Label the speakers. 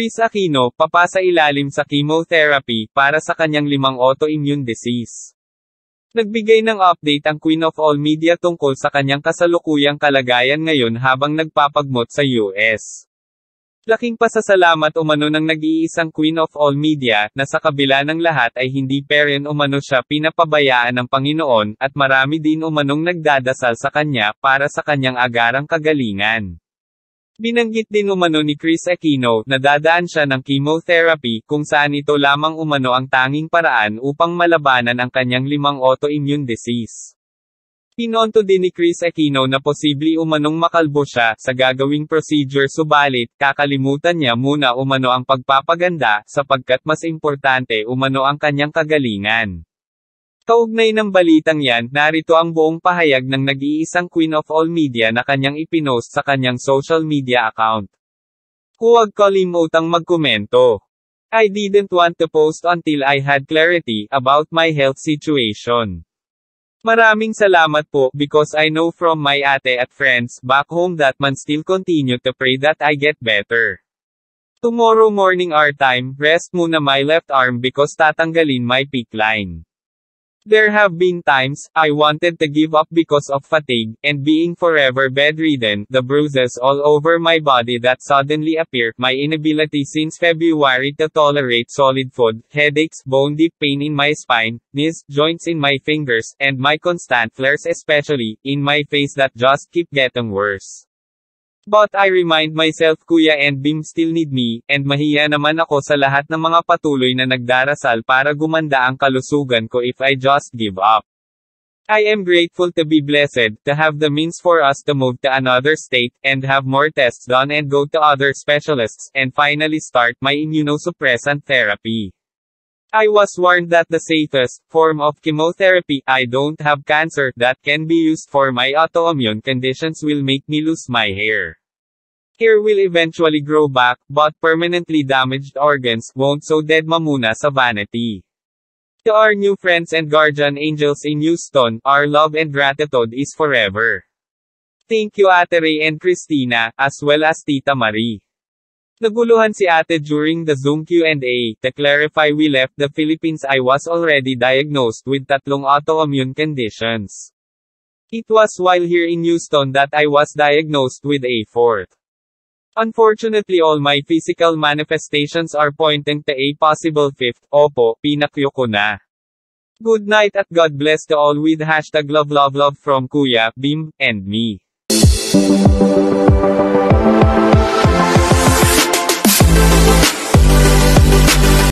Speaker 1: Chris Aquino, papasa ilalim sa chemotherapy, para sa kanyang limang autoimmune disease. Nagbigay ng update ang Queen of All Media tungkol sa kanyang kasalukuyang kalagayan ngayon habang nagpapagmot sa US. Laking pasasalamat umano ng nag-iisang Queen of All Media, na sa kabila ng lahat ay hindi pa rin umano siya pinapabayaan ng Panginoon, at marami din umanong nagdadasal sa kanya, para sa kanyang agarang kagalingan. Binanggit din umano ni Chris Aquino na dadaan siya ng chemotherapy kung saan ito lamang umano ang tanging paraan upang malabanan ang kanyang limang autoimmune disease. Pinonto din ni Chris Aquino na posibleng umanong makalbo siya sa gagawing procedure subalit kakalimutan niya muna umano ang pagpapaganda sapagkat mas importante umano ang kanyang kagalingan. Kaugnay ng balitang yan, narito ang buong pahayag ng nag-iisang Queen of All Media na kanyang ipinost sa kanyang social media account. Huwag kalimutang magkomento. I didn't want to post until I had clarity about my health situation. Maraming salamat po because I know from my ate at friends back home that man still continue to pray that I get better. Tomorrow morning our time, rest muna my left arm because tatanggalin my peak line. There have been times I wanted to give up because of fatigue and being forever bedridden, the bruises all over my body that suddenly appear, my inability since February to tolerate solid food, headaches, bone deep pain in my spine, knees, joints in my fingers, and my constant flares especially in my face that just keep getting worse. But I remind myself Kuya and Bim still need me, and mahiya naman ako sa lahat ng mga patuloy na nagdarasal para gumanda ang kalusugan ko if I just give up. I am grateful to be blessed, to have the means for us to move to another state, and have more tests done and go to other specialists, and finally start my immunosuppressant therapy. I was warned that the safest form of chemotherapy, I don't have cancer, that can be used for my autoimmune conditions will make me lose my hair. Hair will eventually grow back, but permanently damaged organs won't so dead mamuna sa vanity. To our new friends and guardian angels in Houston, our love and gratitude is forever. Thank you Ate Ray and Christina, as well as Tita Marie. Naguluhan si ate during the Zoom Q&A. To clarify we left the Philippines I was already diagnosed with tatlong autoimmune conditions. It was while here in Houston that I was diagnosed with a fourth. Unfortunately all my physical manifestations are pointing to a possible fifth. Opo, pinakyo ko na. Good night at God bless to all with hashtag love love love from Kuya, Bim, and me.